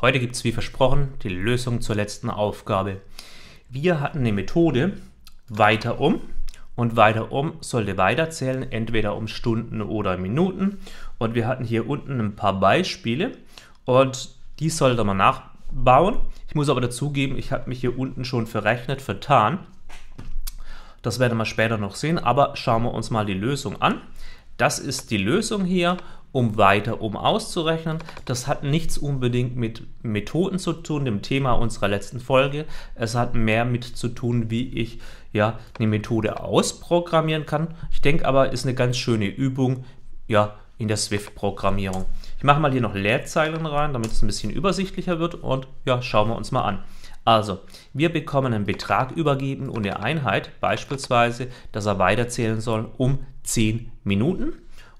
Heute gibt es wie versprochen die Lösung zur letzten Aufgabe. Wir hatten eine Methode weiter um und weiter um sollte weiterzählen, entweder um Stunden oder Minuten. Und wir hatten hier unten ein paar Beispiele und die sollte man nachbauen. Ich muss aber dazugeben, ich habe mich hier unten schon verrechnet, vertan. Das werden wir später noch sehen, aber schauen wir uns mal die Lösung an. Das ist die Lösung hier um weiter um auszurechnen. Das hat nichts unbedingt mit Methoden zu tun, dem Thema unserer letzten Folge. Es hat mehr mit zu tun, wie ich ja eine Methode ausprogrammieren kann. Ich denke aber, ist eine ganz schöne Übung ja in der Swift-Programmierung. Ich mache mal hier noch Leerzeilen rein, damit es ein bisschen übersichtlicher wird und ja, schauen wir uns mal an. Also, wir bekommen einen Betrag übergeben und eine Einheit, beispielsweise, dass er weiterzählen soll um 10 Minuten.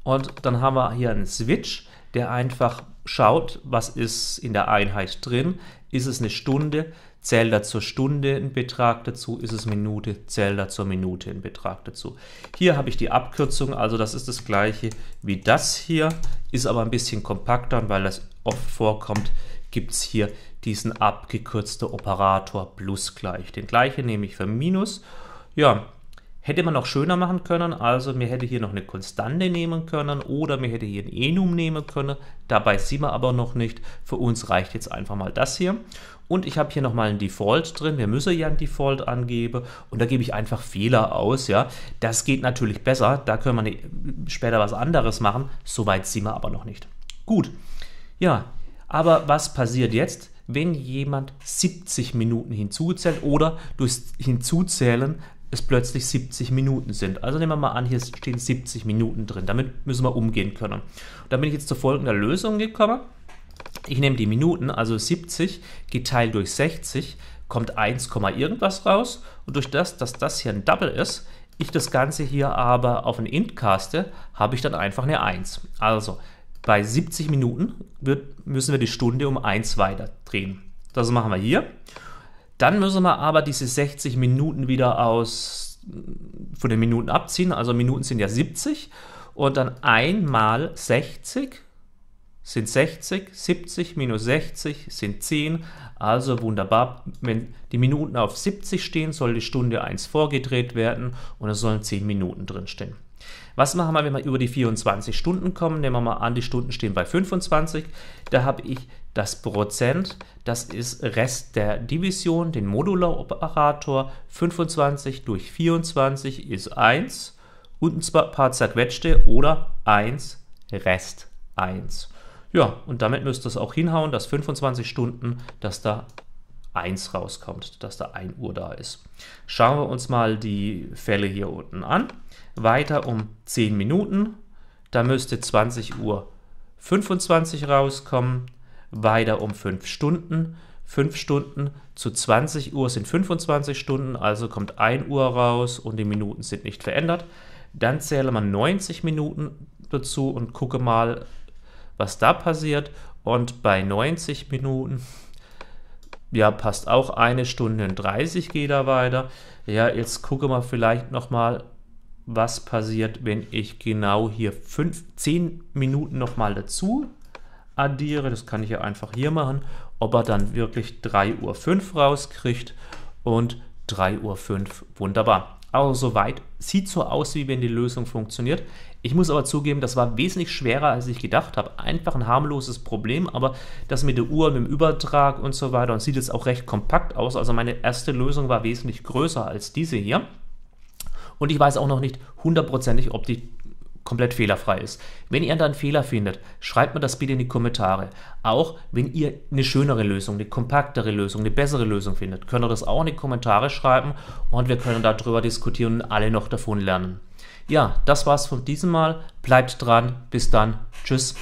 Und dann haben wir hier einen Switch, der einfach schaut, was ist in der Einheit drin. Ist es eine Stunde, zählt er zur Stunde einen Betrag dazu, ist es Minute, zählt er zur Minute einen Betrag dazu. Hier habe ich die Abkürzung, also das ist das gleiche wie das hier, ist aber ein bisschen kompakter weil das oft vorkommt, gibt es hier diesen abgekürzten Operator plus gleich. Den gleichen nehme ich für Minus. Ja, Hätte man noch schöner machen können, also mir hätte hier noch eine Konstante nehmen können oder mir hätte hier ein Enum nehmen können. Dabei sind wir aber noch nicht. Für uns reicht jetzt einfach mal das hier. Und ich habe hier nochmal ein Default drin. Wir müssen ja ein Default angeben und da gebe ich einfach Fehler aus. Ja, Das geht natürlich besser. Da können wir später was anderes machen. Soweit sind wir aber noch nicht. Gut, ja, aber was passiert jetzt? wenn jemand 70 Minuten hinzuzählt oder durch Hinzuzählen es plötzlich 70 Minuten sind. Also nehmen wir mal an, hier stehen 70 Minuten drin. Damit müssen wir umgehen können. Da bin ich jetzt zu folgender Lösung gekommen. Ich nehme die Minuten, also 70 geteilt durch 60, kommt 1, irgendwas raus. Und durch das, dass das hier ein Double ist, ich das Ganze hier aber auf ein Int caste, habe ich dann einfach eine 1. Also bei 70 Minuten wird, müssen wir die Stunde um 1 weiter drehen. Das machen wir hier. Dann müssen wir aber diese 60 Minuten wieder aus von den Minuten abziehen. Also Minuten sind ja 70 und dann einmal 60 sind 60, 70 minus 60 sind 10. Also wunderbar, wenn die Minuten auf 70 stehen, soll die Stunde 1 vorgedreht werden und es sollen 10 Minuten drin stehen. Was machen wir, wenn wir über die 24 Stunden kommen? Nehmen wir mal an, die Stunden stehen bei 25. Da habe ich das Prozent, das ist Rest der Division, den Modular-Operator. 25 durch 24 ist 1 und ein paar zerquetschte oder 1 Rest 1. Ja, und damit müsste es auch hinhauen, dass 25 Stunden, dass da 1 rauskommt, dass da 1 Uhr da ist. Schauen wir uns mal die Fälle hier unten an. Weiter um 10 Minuten, da müsste 20 Uhr 25 rauskommen. Weiter um 5 Stunden, 5 Stunden zu 20 Uhr sind 25 Stunden, also kommt 1 Uhr raus und die Minuten sind nicht verändert. Dann zähle man 90 Minuten dazu und gucke mal, was da passiert. Und bei 90 Minuten ja, passt auch eine Stunde und 30 geht da weiter. Ja, jetzt gucken wir vielleicht nochmal, was passiert, wenn ich genau hier 5, 10 Minuten nochmal dazu addiere. Das kann ich ja einfach hier machen, ob er dann wirklich 3.05 Uhr rauskriegt und 3.05 Uhr. Wunderbar. Also soweit. Sieht so aus, wie wenn die Lösung funktioniert. Ich muss aber zugeben, das war wesentlich schwerer, als ich gedacht habe. Einfach ein harmloses Problem, aber das mit der Uhr, mit dem Übertrag und so weiter und sieht jetzt auch recht kompakt aus. Also meine erste Lösung war wesentlich größer als diese hier. Und ich weiß auch noch nicht hundertprozentig, ob die komplett fehlerfrei ist. Wenn ihr dann Fehler findet, schreibt mir das bitte in die Kommentare. Auch wenn ihr eine schönere Lösung, eine kompaktere Lösung, eine bessere Lösung findet, könnt ihr das auch in die Kommentare schreiben und wir können darüber diskutieren und alle noch davon lernen. Ja, das war's von diesem Mal. Bleibt dran. Bis dann. Tschüss.